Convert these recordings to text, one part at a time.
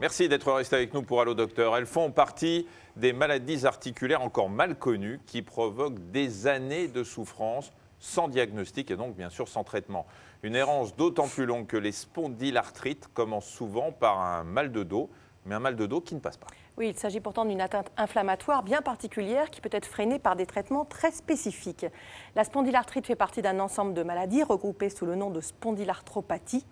Merci d'être resté avec nous pour Allo Docteur. Elles font partie des maladies articulaires encore mal connues qui provoquent des années de souffrance sans diagnostic et donc bien sûr sans traitement. Une errance d'autant plus longue que les spondylarthrites commencent souvent par un mal de dos, mais un mal de dos qui ne passe pas. Oui, il s'agit pourtant d'une atteinte inflammatoire bien particulière qui peut être freinée par des traitements très spécifiques. La spondylarthrite fait partie d'un ensemble de maladies regroupées sous le nom de spondylarthropathie.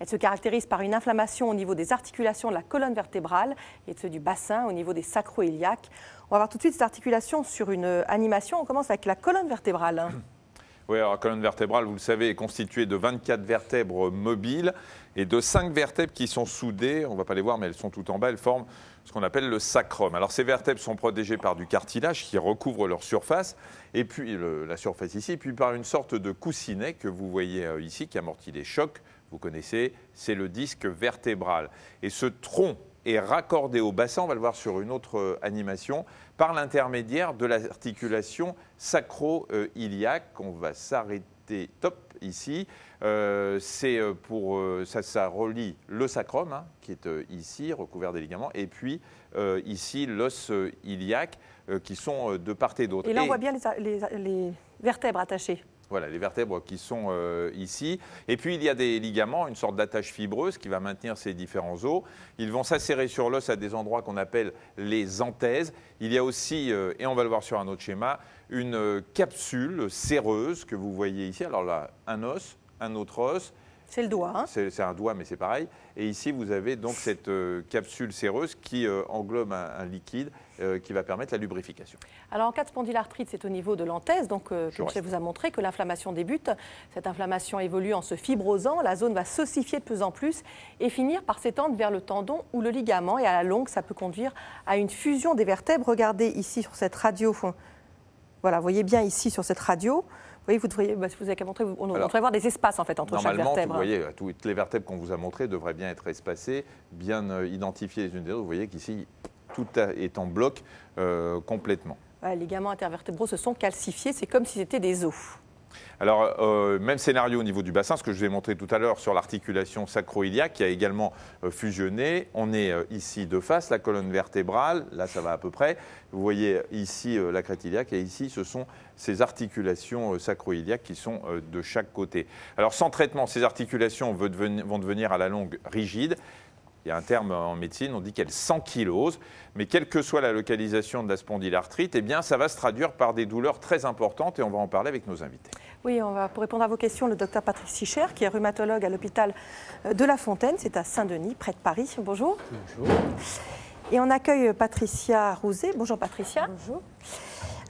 Elle se caractérise par une inflammation au niveau des articulations de la colonne vertébrale et de ceux du bassin au niveau des sacro-iliaques. On va voir tout de suite cette articulation sur une animation. On commence avec la colonne vertébrale. La colonne vertébrale, vous le savez, est constituée de 24 vertèbres mobiles et de 5 vertèbres qui sont soudées. On ne va pas les voir, mais elles sont tout en bas. Elles forment ce qu'on appelle le sacrum. Alors ces vertèbres sont protégées par du cartilage qui recouvre leur surface, et puis la surface ici, et puis par une sorte de coussinet que vous voyez euh, ici qui amortit les chocs. Vous connaissez, c'est le disque vertébral. Et ce tronc est raccordé au bassin, on va le voir sur une autre euh, animation, par l'intermédiaire de l'articulation sacro-iliaque. On va s'arrêter, top, ici. Euh, c'est euh, pour ça, ça, relie le sacrum, hein, qui est ici, recouvert des ligaments, et puis ici l'os iliaque, qui sont de part et d'autre. Et là, on voit bien les vertèbres attachées. Voilà, les vertèbres qui sont euh, ici. Et puis, il y a des ligaments, une sorte d'attache fibreuse qui va maintenir ces différents os. Ils vont s'asserrer sur l'os à des endroits qu'on appelle les anthèses. Il y a aussi, euh, et on va le voir sur un autre schéma, une euh, capsule séreuse que vous voyez ici. Alors là, un os, un autre os, c'est le doigt. Hein c'est un doigt, mais c'est pareil. Et ici, vous avez donc cette euh, capsule séreuse qui euh, englobe un, liquide euh, qui va permettre la lubrification. Alors, en cas de spondylarthrite, c'est au niveau de l'anthèse, donc je je vous a montré que l'inflammation débute. Cette inflammation évolue en se fibrosant. La zone va s'ossifier de plus en plus et finir par s'étendre vers le tendon ou le ligament. Et à la longue, ça peut conduire à une fusion des vertèbres. Regardez ici sur cette radio. Voilà, voyez bien ici sur cette radio. Oui, vous devriez, bah, vous avez qu'à montrer, on, devrait avoir des espaces en fait entre chaque vertèbre. Vous voyez, toutes les vertèbres qu'on vous a montrées devraient bien être espacées, bien euh, identifiées les unes des autres. Vous voyez qu'ici, tout est en bloc euh, complètement. les ligaments intervertébraux se sont calcifiés, c'est comme si c'était des os. Alors, euh, même scénario au niveau du bassin, ce que je vous ai montré tout à l'heure sur l'articulation sacro-iliaque qui a également euh, fusionné. On est euh, ici de face, la colonne vertébrale, là ça va à peu près. Vous voyez ici la crête iliaque et ici ce sont ces articulations sacro-iliaques qui sont de chaque côté. Alors, sans traitement, ces articulations vont devenir à la longue rigides il y a un terme en médecine, on dit qu'elle s'ankylose, mais quelle que soit la localisation de la spondylarthrite, eh bien, ça va se traduire par des douleurs très importantes et on va en parler avec nos invités. Oui, on va, pour répondre à vos questions, le docteur Patrick Sicher, qui est rhumatologue à l'hôpital de La Fontaine, c'est à Saint-Denis, près de Paris. Bonjour. Bonjour. Et on accueille Patricia Rouzet. Bonjour Patricia. Bonjour.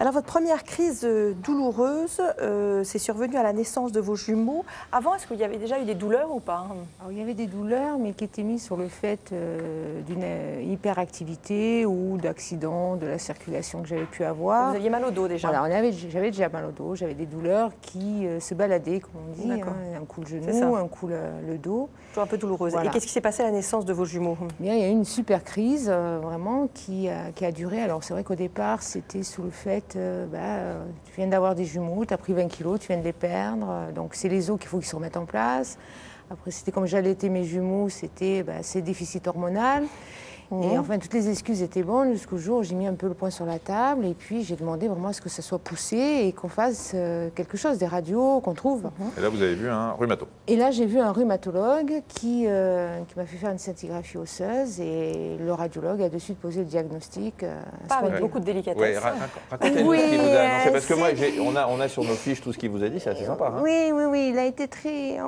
Alors votre première crise euh, douloureuse, euh, c'est survenu à la naissance de vos jumeaux. Avant, est-ce qu'il y avait déjà eu des douleurs ou pas Il y avait des douleurs, mais qui étaient mises sur le fait euh, d'une hyperactivité ou d'accident de la circulation que j'avais pu avoir. Vous aviez mal au dos déjà? Voilà, j'avais déjà mal au dos, j'avais des douleurs qui se baladaient, comme on dit, hein. un coup le genou, un coup le, dos. Toujours un peu douloureuse. Et qu'est-ce qui s'est passé à la naissance de vos jumeaux? Bien, Il y a eu une super crise, vraiment, qui qui a duré. Alors c'est vrai qu'au départ, c'était sous le fait euh, bah, euh, tu viens d'avoir des jumeaux, tu as pris 20 kilos, tu viens de les perdre. Euh, donc c'est les os qu'il faut qu'ils se remettent en place. Après, c'était comme j'allaitais mes jumeaux, c'était bah, c'est déficit hormonal. Et enfin, toutes les excuses étaient bonnes jusqu'au jour où j'ai mis un peu le point sur la table et puis j'ai demandé vraiment à ce que ça soit poussé et qu'on fasse euh, quelque chose, des radios qu'on trouve. Et là, vous avez vu un rhumatologue Et là, j'ai vu un rhumatologue qui, euh, qui m'a fait faire une scintigraphie osseuse et le radiologue a de suite posé le diagnostic. Euh, Pas avec beaucoup de délicatesse. Oui, racontez-nous oui, ce qu'il vous a annoncé. Parce que moi, on a, on a sur nos fiches tout ce qu'il vous a dit, c'est assez sympa. Hein. oui, oui, oui. Il a été très.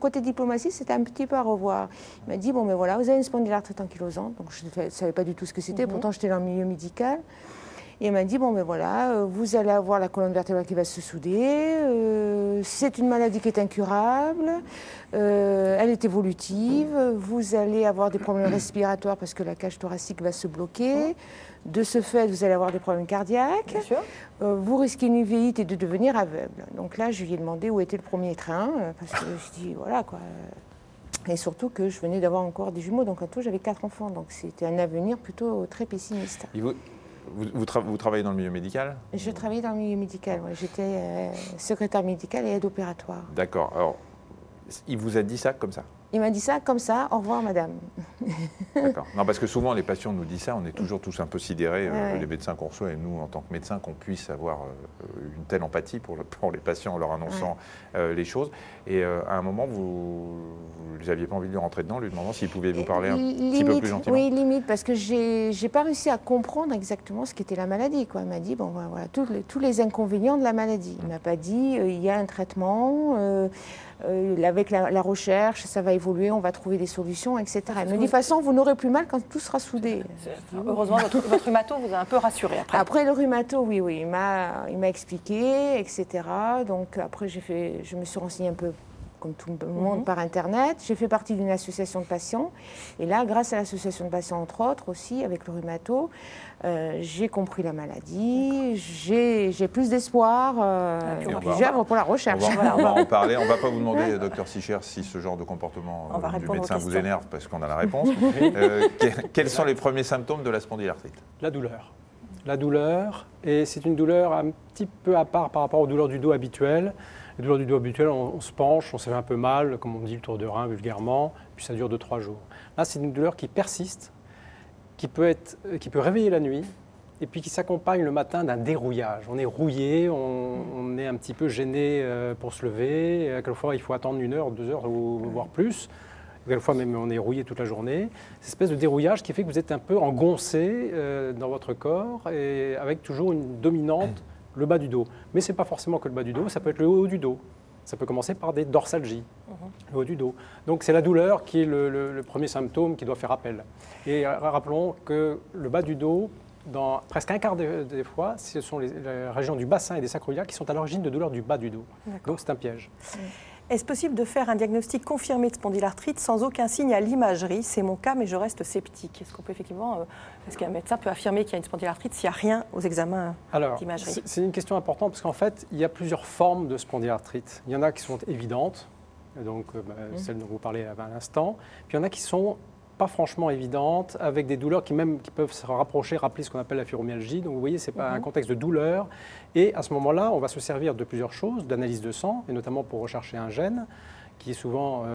côté diplomatie, c'était un petit peu à revoir. Il m'a dit bon, mais voilà, vous avez une spondylarthrite ankylosante je ne savais pas du tout ce que c'était. Mhm. Pourtant, j'étais dans le milieu médical. Et il m'a dit, bon, ben voilà, euh, vous allez avoir la colonne vertébrale qui va se souder. Euh, c'est une maladie qui est incurable. Euh, elle est évolutive. Vous allez avoir des problèmes respiratoires parce que la cage thoracique va se bloquer. De ce fait, vous allez avoir des problèmes cardiaques. vous risquez une uvéite et de devenir aveugle. Donc là, je lui ai demandé où était le premier train. Parce que je dis, voilà, quoi. Et surtout que je venais d'avoir encore des jumeaux, donc en tout j'avais quatre enfants, donc c'était un avenir plutôt très pessimiste. vous, vous, travaillez dans le milieu médical? Je travaillais dans le milieu médical, j'étais euh, secrétaire médical et aide opératoire. D'accord. Alors, il vous a dit ça comme ça? Il m'a dit ça comme ça, au revoir madame. D'accord. Non, parce que souvent les patients nous disent ça, on est toujours tous un peu sidérés, euh, les médecins qu'on reçoit et nous en tant que médecins, qu'on puisse avoir euh, une telle empathie pour, les patients en leur annonçant euh, les choses. Et à un moment, vous n'aviez pas envie de lui rentrer dedans, lui demandant s'il pouvait vous parler un petit peu plus gentiment Oui, limite, parce que j'ai n'ai pas réussi à comprendre exactement ce qu'était la maladie. Quoi. Il m'a dit, bon, voilà, tous les, tous les inconvénients de la maladie. Il ne m'a pas dit, il y a un traitement euh, avec la, recherche, ça va évoluer, on va trouver des solutions, etc. Mais de toute façon, vous n'aurez plus mal quand tout sera soudé. Heureusement, votre, votre, rhumato vous a un peu rassuré après. Après le rhumato, oui, oui, il m'a expliqué, etc. Donc après, fait, je me suis renseignée un peu comme tout le monde, mhm. par Internet. J'ai fait partie d'une association de patients. Et là, grâce à l'association de patients, entre autres, aussi, avec le rhumato, euh, j'ai compris la maladie, j'ai plus d'espoir euh, j'œuvre pour la recherche. On va, on va, en parler. On ne va pas vous demander, docteur Sicher, si ce genre de comportement euh, du médecin vous énerve, parce qu'on a la réponse. Euh, quels sont les premiers symptômes de la spondylarthrite? La douleur. La douleur, et c'est une douleur un petit peu à part par rapport aux douleurs du dos habituelles. Les douleurs du dos habituelles, on, se penche, on se fait un peu mal, comme on dit le tour de rein vulgairement, puis ça dure 2-3 jours. Là, c'est une douleur qui persiste, qui peut, être, euh, qui peut réveiller la nuit, et puis qui s'accompagne le matin d'un dérouillage. On est rouillé, on, est un petit peu gêné euh, pour se lever, quelquefois il faut attendre une heure, deux heures, ou, voire plus. Quelquefois même on est rouillé toute la journée. Cette espèce de dérouillage qui fait que vous êtes un peu engoncé euh, dans votre corps, et avec toujours une dominante le bas du dos. Mais ce n'est pas forcément que le bas du dos, ça peut être le haut du dos. Ça peut commencer par des dorsalgies, mhm. le haut du dos. Donc c'est la douleur qui est le, premier symptôme qui doit faire appel. Et rappelons que le bas du dos, dans presque un quart des, fois, ce sont les, régions du bassin et des sacroiliacs qui sont à l'origine de douleurs du bas du dos. Donc c'est un piège. Est-ce possible de faire un diagnostic confirmé de spondylarthrite sans aucun signe à l'imagerie? C'est mon cas, mais je reste sceptique. Est-ce qu'on peut effectivement, euh, est-ce qu'un médecin peut affirmer qu'il y a une spondylarthrite s'il n'y a rien aux examens d'imagerie? C'est une question importante parce qu'en fait, il y a plusieurs formes de spondylarthrite. Il y en a qui sont évidentes, donc euh, bah, mmh. celle dont vous parlez à l'instant, puis il y en a qui sont pas franchement évidente, avec des douleurs qui même qui peuvent se rapprocher, rappeler ce qu'on appelle la fibromyalgie. Donc vous voyez, c'est pas un mhm. contexte de douleur. Et à ce moment-là, on va se servir de plusieurs choses, d'analyse de sang, et notamment pour rechercher un gène qui est souvent euh,